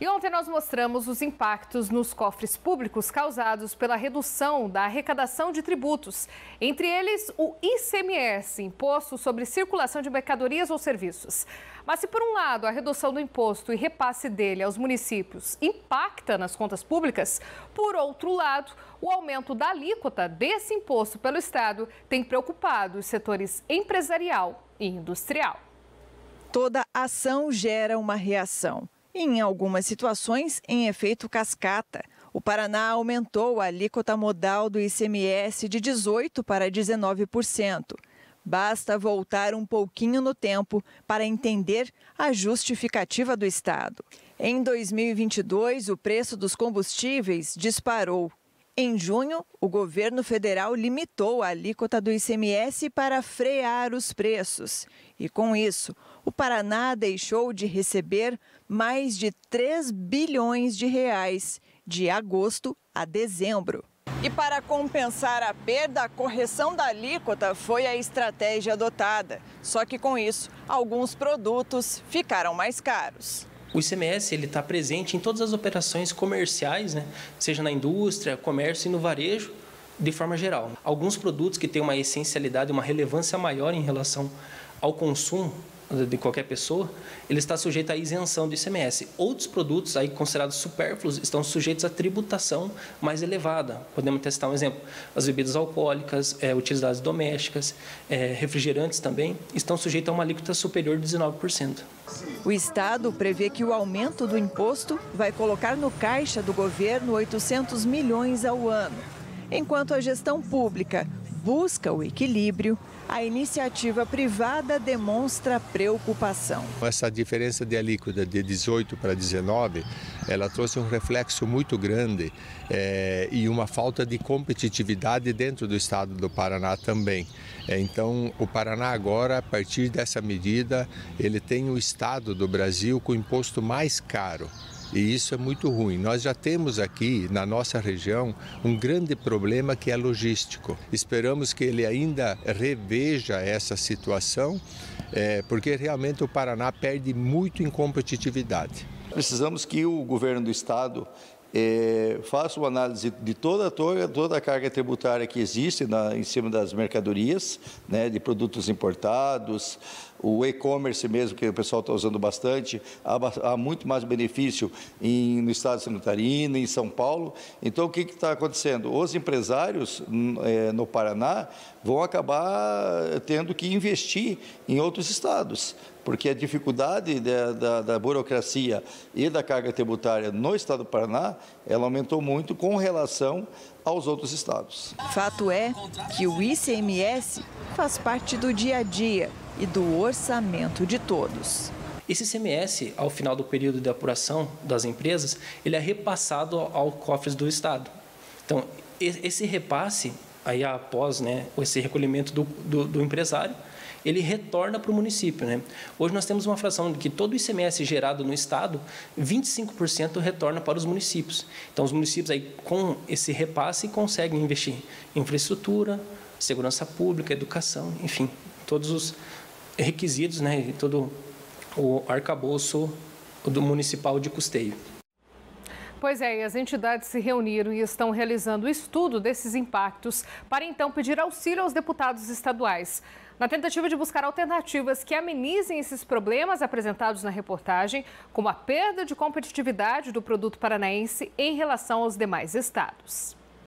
E ontem nós mostramos os impactos nos cofres públicos causados pela redução da arrecadação de tributos, entre eles o ICMS, Imposto sobre Circulação de Mercadorias ou Serviços. Mas se por um lado a redução do imposto e repasse dele aos municípios impacta nas contas públicas, por outro lado, o aumento da alíquota desse imposto pelo Estado tem preocupado os setores empresarial e industrial. Toda ação gera uma reação em algumas situações, em efeito cascata. O Paraná aumentou a alíquota modal do ICMS de 18% para 19%. Basta voltar um pouquinho no tempo para entender a justificativa do Estado. Em 2022, o preço dos combustíveis disparou. Em junho, o governo federal limitou a alíquota do ICMS para frear os preços. E com isso, o Paraná deixou de receber mais de 3 bilhões de reais de agosto a dezembro. E para compensar a perda, a correção da alíquota foi a estratégia adotada. Só que com isso, alguns produtos ficaram mais caros. O ICMS ele está presente em todas as operações comerciais, né? seja na indústria, comércio e no varejo, de forma geral. Alguns produtos que têm uma essencialidade, uma relevância maior em relação ao consumo, de qualquer pessoa, ele está sujeito à isenção do ICMS. Outros produtos aí considerados supérfluos estão sujeitos à tributação mais elevada. Podemos testar um exemplo: as bebidas alcoólicas, é, utilidades domésticas, é, refrigerantes também estão sujeitos a uma alíquota superior de 19%. O Estado prevê que o aumento do imposto vai colocar no caixa do governo 800 milhões ao ano, enquanto a gestão pública busca o equilíbrio a iniciativa privada demonstra preocupação. Essa diferença de alíquota de 18 para 19, ela trouxe um reflexo muito grande é, e uma falta de competitividade dentro do estado do Paraná também. É, então, o Paraná agora, a partir dessa medida, ele tem o estado do Brasil com o imposto mais caro e isso é muito ruim. Nós já temos aqui na nossa região um grande problema que é logístico. Esperamos que ele ainda reveja essa situação, é, porque realmente o Paraná perde muito em competitividade. Precisamos que o governo do estado é, faça uma análise de toda, toda, toda a carga tributária que existe na, em cima das mercadorias, né, de produtos importados, o e-commerce mesmo, que o pessoal está usando bastante, há, há, muito mais benefício em, no estado de Santa Catarina, em São Paulo. Então, o que está acontecendo? Os empresários é, no Paraná vão acabar tendo que investir em outros estados, porque a dificuldade da, da, da, burocracia e da carga tributária no estado do Paraná, ela aumentou muito com relação aos outros estados. Fato é que o ICMS faz parte do dia a dia e do orçamento de todos. Esse ICMS, ao final do período de apuração das empresas, ele é repassado ao cofres do Estado. Então, esse repasse, aí após né, esse recolhimento do, do, do empresário, ele retorna para o município. Né? Hoje nós temos uma fração de que todo o ICMS gerado no Estado, 25% retorna para os municípios. Então, os municípios, aí, com esse repasse, conseguem investir em infraestrutura, segurança pública, educação, enfim, todos os requisitos, né, todo o arcabouço do municipal de custeio. Pois é, e as entidades se reuniram e estão realizando o estudo desses impactos para então pedir auxílio aos deputados estaduais. Na tentativa de buscar alternativas que amenizem esses problemas apresentados na reportagem, como a perda de competitividade do produto paranaense em relação aos demais estados.